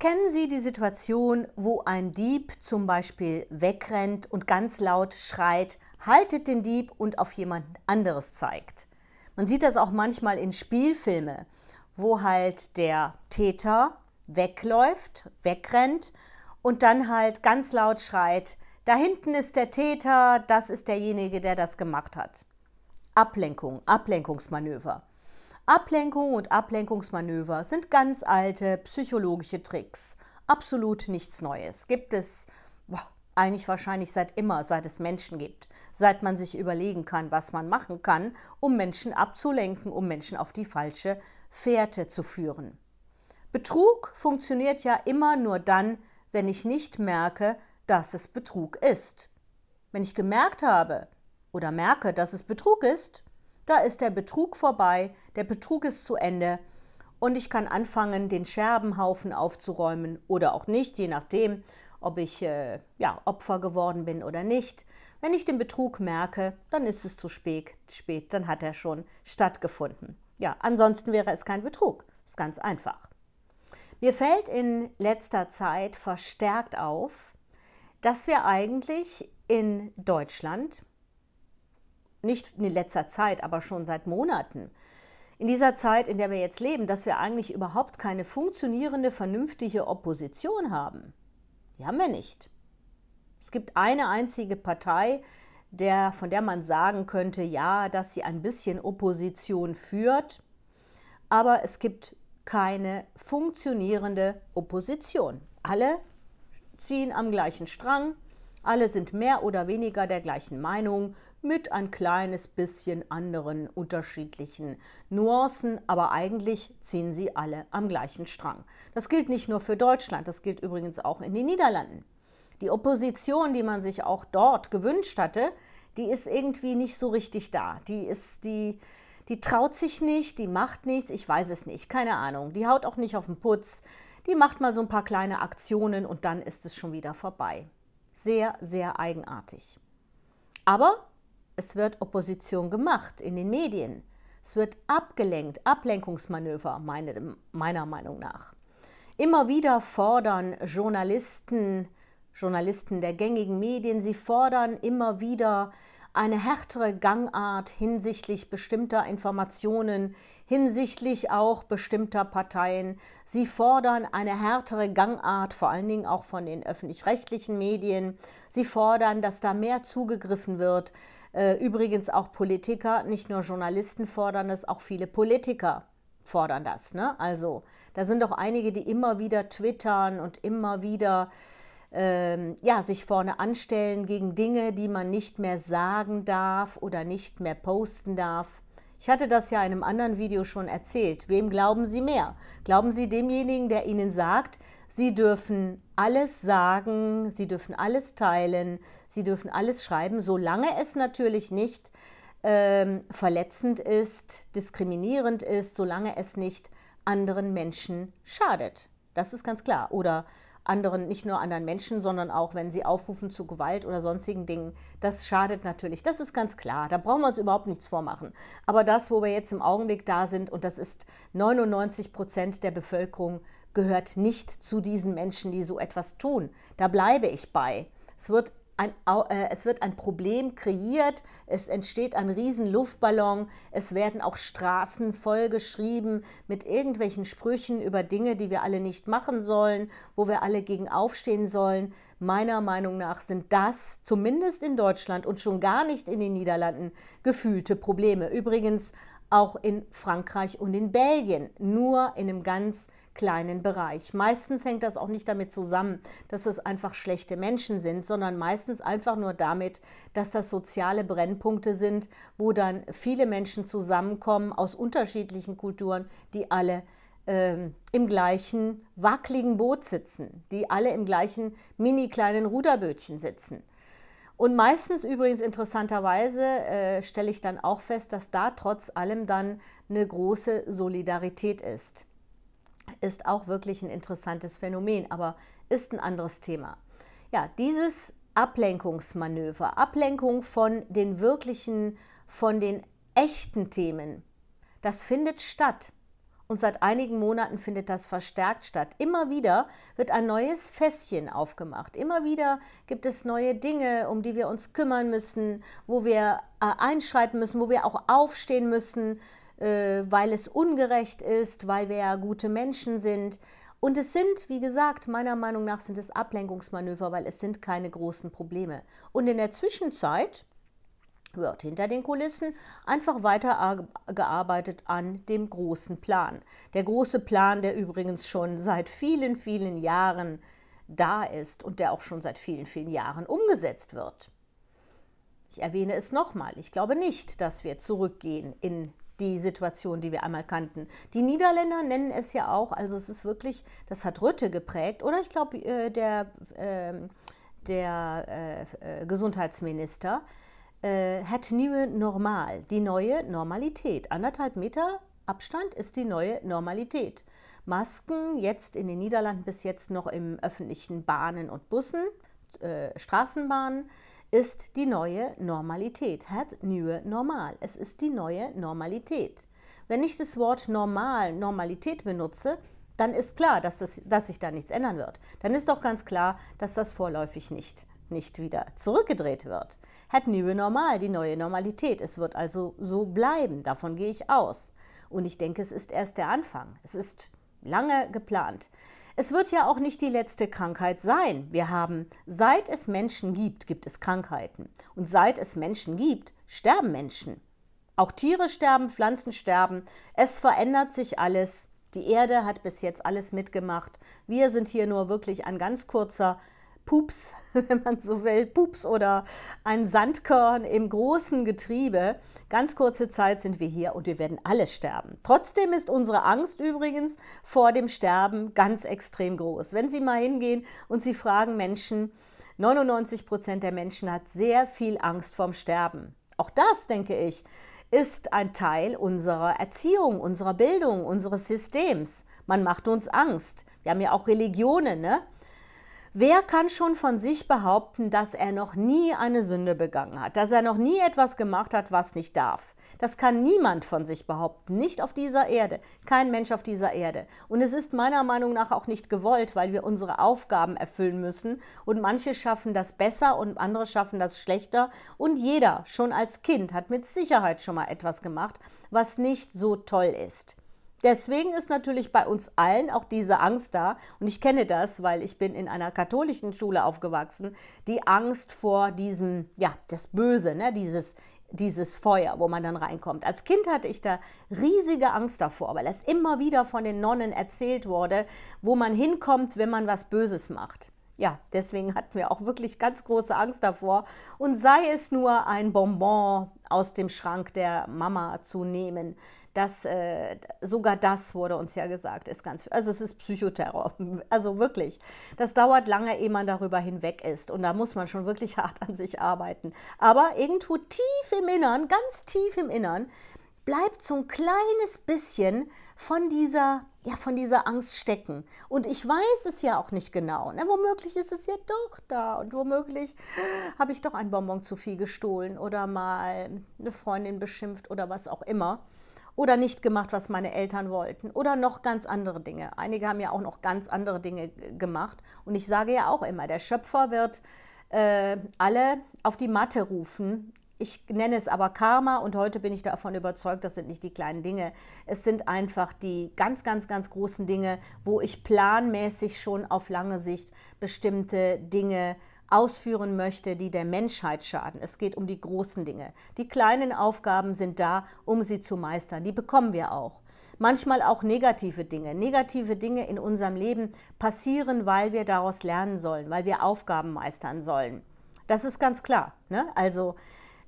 Kennen Sie die Situation, wo ein Dieb zum Beispiel wegrennt und ganz laut schreit, haltet den Dieb und auf jemand anderes zeigt? Man sieht das auch manchmal in Spielfilme, wo halt der Täter wegläuft, wegrennt und dann halt ganz laut schreit, da hinten ist der Täter, das ist derjenige, der das gemacht hat. Ablenkung, Ablenkungsmanöver. Ablenkung und Ablenkungsmanöver sind ganz alte psychologische Tricks. Absolut nichts Neues. Gibt es boah, eigentlich wahrscheinlich seit immer, seit es Menschen gibt. Seit man sich überlegen kann, was man machen kann, um Menschen abzulenken, um Menschen auf die falsche Fährte zu führen. Betrug funktioniert ja immer nur dann, wenn ich nicht merke, dass es Betrug ist. Wenn ich gemerkt habe oder merke, dass es Betrug ist, da ist der Betrug vorbei, der Betrug ist zu Ende und ich kann anfangen, den Scherbenhaufen aufzuräumen oder auch nicht, je nachdem, ob ich äh, ja, Opfer geworden bin oder nicht. Wenn ich den Betrug merke, dann ist es zu spät, spät, dann hat er schon stattgefunden. Ja, ansonsten wäre es kein Betrug. Ist ganz einfach. Mir fällt in letzter Zeit verstärkt auf, dass wir eigentlich in Deutschland nicht in letzter Zeit, aber schon seit Monaten, in dieser Zeit, in der wir jetzt leben, dass wir eigentlich überhaupt keine funktionierende, vernünftige Opposition haben. Die haben wir nicht. Es gibt eine einzige Partei, der, von der man sagen könnte, ja, dass sie ein bisschen Opposition führt, aber es gibt keine funktionierende Opposition. Alle ziehen am gleichen Strang, alle sind mehr oder weniger der gleichen Meinung, mit ein kleines bisschen anderen unterschiedlichen Nuancen, aber eigentlich ziehen sie alle am gleichen Strang. Das gilt nicht nur für Deutschland, das gilt übrigens auch in den Niederlanden. Die Opposition, die man sich auch dort gewünscht hatte, die ist irgendwie nicht so richtig da. Die ist die die traut sich nicht, die macht nichts, ich weiß es nicht, keine Ahnung. Die haut auch nicht auf den Putz. Die macht mal so ein paar kleine Aktionen und dann ist es schon wieder vorbei. Sehr, sehr eigenartig. Aber es wird Opposition gemacht in den Medien. Es wird abgelenkt, Ablenkungsmanöver meine, meiner Meinung nach. Immer wieder fordern Journalisten, Journalisten der gängigen Medien, sie fordern immer wieder eine härtere Gangart hinsichtlich bestimmter Informationen, hinsichtlich auch bestimmter Parteien. Sie fordern eine härtere Gangart, vor allen Dingen auch von den öffentlich-rechtlichen Medien. Sie fordern, dass da mehr zugegriffen wird, übrigens auch Politiker, nicht nur Journalisten fordern es, auch viele Politiker fordern das. Ne? Also da sind doch einige, die immer wieder twittern und immer wieder ähm, ja, sich vorne anstellen gegen Dinge, die man nicht mehr sagen darf oder nicht mehr posten darf. Ich hatte das ja in einem anderen Video schon erzählt. Wem glauben Sie mehr? Glauben Sie demjenigen, der Ihnen sagt, Sie dürfen alles sagen, Sie dürfen alles teilen, Sie dürfen alles schreiben, solange es natürlich nicht ähm, verletzend ist, diskriminierend ist, solange es nicht anderen Menschen schadet. Das ist ganz klar. Oder anderen, nicht nur anderen Menschen, sondern auch, wenn sie aufrufen zu Gewalt oder sonstigen Dingen. Das schadet natürlich. Das ist ganz klar. Da brauchen wir uns überhaupt nichts vormachen. Aber das, wo wir jetzt im Augenblick da sind, und das ist 99 Prozent der Bevölkerung, gehört nicht zu diesen Menschen, die so etwas tun. Da bleibe ich bei. Es wird ein, äh, es wird ein Problem kreiert, es entsteht ein riesen Luftballon, es werden auch Straßen vollgeschrieben mit irgendwelchen Sprüchen über Dinge, die wir alle nicht machen sollen, wo wir alle gegen aufstehen sollen. Meiner Meinung nach sind das, zumindest in Deutschland und schon gar nicht in den Niederlanden, gefühlte Probleme. Übrigens auch in Frankreich und in Belgien, nur in einem ganz kleinen Bereich. Meistens hängt das auch nicht damit zusammen, dass es einfach schlechte Menschen sind, sondern meistens einfach nur damit, dass das soziale Brennpunkte sind, wo dann viele Menschen zusammenkommen aus unterschiedlichen Kulturen, die alle ähm, im gleichen wackeligen Boot sitzen, die alle im gleichen mini kleinen Ruderbötchen sitzen. Und meistens übrigens interessanterweise äh, stelle ich dann auch fest, dass da trotz allem dann eine große Solidarität ist. Ist auch wirklich ein interessantes Phänomen, aber ist ein anderes Thema. Ja, dieses Ablenkungsmanöver, Ablenkung von den wirklichen, von den echten Themen, das findet statt. Und seit einigen Monaten findet das verstärkt statt. Immer wieder wird ein neues Fässchen aufgemacht. Immer wieder gibt es neue Dinge, um die wir uns kümmern müssen, wo wir äh, einschreiten müssen, wo wir auch aufstehen müssen, äh, weil es ungerecht ist, weil wir ja gute Menschen sind. Und es sind, wie gesagt, meiner Meinung nach sind es Ablenkungsmanöver, weil es sind keine großen Probleme. Und in der Zwischenzeit wird hinter den Kulissen einfach weiter gearbeitet an dem großen Plan. Der große Plan, der übrigens schon seit vielen, vielen Jahren da ist und der auch schon seit vielen, vielen Jahren umgesetzt wird. Ich erwähne es nochmal, ich glaube nicht, dass wir zurückgehen in die Situation, die wir einmal kannten. Die Niederländer nennen es ja auch, also es ist wirklich, das hat Rütte geprägt, oder ich glaube, äh, der, ähm, der äh, äh, Gesundheitsminister äh, het nieuwe Normal, die neue Normalität. Anderthalb Meter Abstand ist die neue Normalität. Masken jetzt in den Niederlanden bis jetzt noch im öffentlichen Bahnen und Bussen, äh, Straßenbahnen, ist die neue Normalität. Het nieuwe Normal. Es ist die neue Normalität. Wenn ich das Wort normal, Normalität benutze, dann ist klar, dass, das, dass sich da nichts ändern wird. Dann ist doch ganz klar, dass das vorläufig nicht nicht wieder zurückgedreht wird. Het nieuwe Normal, die neue Normalität. Es wird also so bleiben, davon gehe ich aus. Und ich denke, es ist erst der Anfang. Es ist lange geplant. Es wird ja auch nicht die letzte Krankheit sein. Wir haben, seit es Menschen gibt, gibt es Krankheiten. Und seit es Menschen gibt, sterben Menschen. Auch Tiere sterben, Pflanzen sterben. Es verändert sich alles. Die Erde hat bis jetzt alles mitgemacht. Wir sind hier nur wirklich ein ganz kurzer Pups, wenn man so will, Pups oder ein Sandkörn im großen Getriebe. Ganz kurze Zeit sind wir hier und wir werden alle sterben. Trotzdem ist unsere Angst übrigens vor dem Sterben ganz extrem groß. Wenn Sie mal hingehen und Sie fragen Menschen, 99 Prozent der Menschen hat sehr viel Angst vorm Sterben. Auch das, denke ich, ist ein Teil unserer Erziehung, unserer Bildung, unseres Systems. Man macht uns Angst. Wir haben ja auch Religionen, ne? Wer kann schon von sich behaupten, dass er noch nie eine Sünde begangen hat, dass er noch nie etwas gemacht hat, was nicht darf? Das kann niemand von sich behaupten, nicht auf dieser Erde, kein Mensch auf dieser Erde. Und es ist meiner Meinung nach auch nicht gewollt, weil wir unsere Aufgaben erfüllen müssen und manche schaffen das besser und andere schaffen das schlechter und jeder schon als Kind hat mit Sicherheit schon mal etwas gemacht, was nicht so toll ist. Deswegen ist natürlich bei uns allen auch diese Angst da. Und ich kenne das, weil ich bin in einer katholischen Schule aufgewachsen. Die Angst vor diesem, ja, das Böse, ne? dieses, dieses Feuer, wo man dann reinkommt. Als Kind hatte ich da riesige Angst davor, weil es immer wieder von den Nonnen erzählt wurde, wo man hinkommt, wenn man was Böses macht. Ja, deswegen hatten wir auch wirklich ganz große Angst davor. Und sei es nur ein Bonbon aus dem Schrank der Mama zu nehmen, das, äh, sogar das wurde uns ja gesagt, ist ganz, also es ist Psychoterror, also wirklich. Das dauert lange, ehe man darüber hinweg ist und da muss man schon wirklich hart an sich arbeiten. Aber irgendwo tief im Innern, ganz tief im Innern, bleibt so ein kleines bisschen von dieser, ja, von dieser Angst stecken. Und ich weiß es ja auch nicht genau. Ne? Womöglich ist es ja doch da und womöglich habe ich doch ein Bonbon zu viel gestohlen oder mal eine Freundin beschimpft oder was auch immer oder nicht gemacht, was meine Eltern wollten oder noch ganz andere Dinge. Einige haben ja auch noch ganz andere Dinge gemacht. Und ich sage ja auch immer, der Schöpfer wird äh, alle auf die Matte rufen. Ich nenne es aber Karma und heute bin ich davon überzeugt, das sind nicht die kleinen Dinge. Es sind einfach die ganz, ganz, ganz großen Dinge, wo ich planmäßig schon auf lange Sicht bestimmte Dinge ausführen möchte, die der Menschheit schaden. Es geht um die großen Dinge. Die kleinen Aufgaben sind da, um sie zu meistern. Die bekommen wir auch. Manchmal auch negative Dinge. Negative Dinge in unserem Leben passieren, weil wir daraus lernen sollen, weil wir Aufgaben meistern sollen. Das ist ganz klar. Ne? Also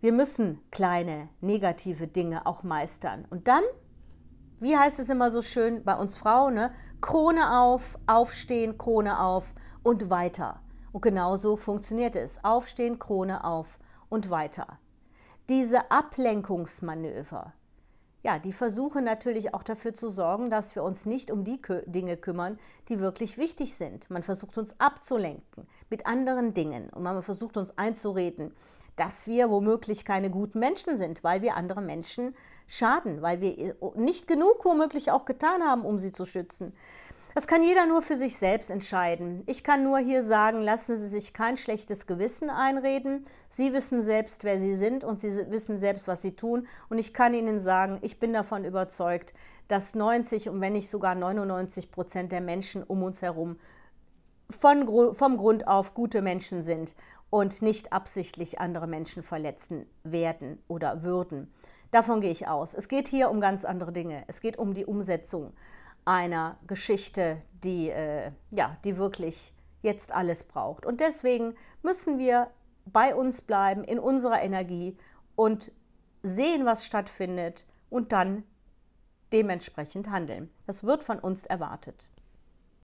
wir müssen kleine negative Dinge auch meistern. Und dann, wie heißt es immer so schön bei uns Frauen, ne? Krone auf, aufstehen, Krone auf und weiter. Und genauso funktioniert es. Aufstehen, Krone auf und weiter. Diese Ablenkungsmanöver, ja, die versuchen natürlich auch dafür zu sorgen, dass wir uns nicht um die Dinge kümmern, die wirklich wichtig sind. Man versucht uns abzulenken mit anderen Dingen und man versucht uns einzureden, dass wir womöglich keine guten Menschen sind, weil wir andere Menschen schaden, weil wir nicht genug womöglich auch getan haben, um sie zu schützen. Das kann jeder nur für sich selbst entscheiden. Ich kann nur hier sagen, lassen Sie sich kein schlechtes Gewissen einreden. Sie wissen selbst, wer Sie sind und Sie wissen selbst, was Sie tun. Und ich kann Ihnen sagen, ich bin davon überzeugt, dass 90 und wenn nicht sogar 99 Prozent der Menschen um uns herum von, vom Grund auf gute Menschen sind und nicht absichtlich andere Menschen verletzen werden oder würden. Davon gehe ich aus. Es geht hier um ganz andere Dinge. Es geht um die Umsetzung einer Geschichte, die, äh, ja, die wirklich jetzt alles braucht. Und deswegen müssen wir bei uns bleiben, in unserer Energie und sehen, was stattfindet und dann dementsprechend handeln. Das wird von uns erwartet.